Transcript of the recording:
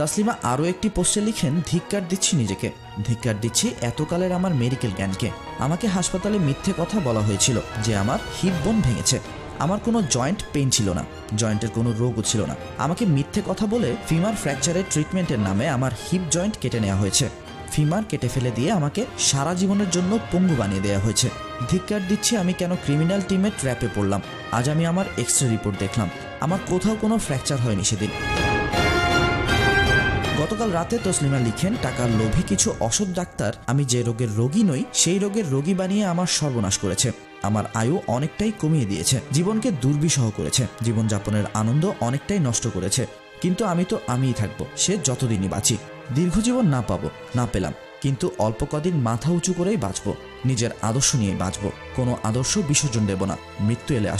তাসলিমা আরও একটি পোস্টে লিখেন, ধিক্কার দিচ্ছি নিজেকে। ধিক্কার দিচ্ছি এতকালের আমার মেডিকেল জ্ঞানকে। আমাকে হাসপাতালে মিথ্যে কথা বলা হয়েছিল যে আমার হিপ বোন ভেঙেছে। আমার কোনো জয়েন্ট পেন ছিল না। জয়েন্টের কোনো রোগও ছিল না। আমাকে মিথ্যে কথা বলে ফিমার ফ্র্যাকচারের ট্রিটমেন্টের নামে আমার হিপ জয়েন্ট কেটে নেওয়া হয়েছে। ফিমার কেটে ফেলে দিয়ে আমাকে সারা জীবনের জন্য পঙ্গু বানিয়ে দেওয়া হয়েছে। ধিক্কার দিচ্ছি আমি কেন ক্রিমিনাল টিমের ট্র্যাপে পড়লাম। আজ আমি আমার এক্স রে রিপোর্ট দেখলাম। আমার কোথাও কোনো ফ্র্যাকচার হয়নি সেদিন। গতকাল রাতে তসলিমা লিখেন, টাকার লোভী কিছু অসৎ ডাক্তার, আমি যে রোগের রোগী নই, সেই রোগের রোগী বানিয়ে আমার সর্বনাশ করেছে। আমার আয়ু অনেকটাই কমিয়ে দিয়েছে, জীবনকে দুর্বিষহ করেছে, জীবনযাপনের আনন্দ অনেকটাই নষ্ট করেছে। কিন্তু আমি তো আমিই থাকব, সে যতদিনই বাঁচি। দীর্ঘজীবন না পাবো, না পেলাম, কিন্তু অল্প কদিন মাথা উঁচু করেই বাঁচবো, নিজের আদর্শ নিয়ে বাঁচবো। কোনো আদর্শ বিসর্জন দেব না, মৃত্যু এলে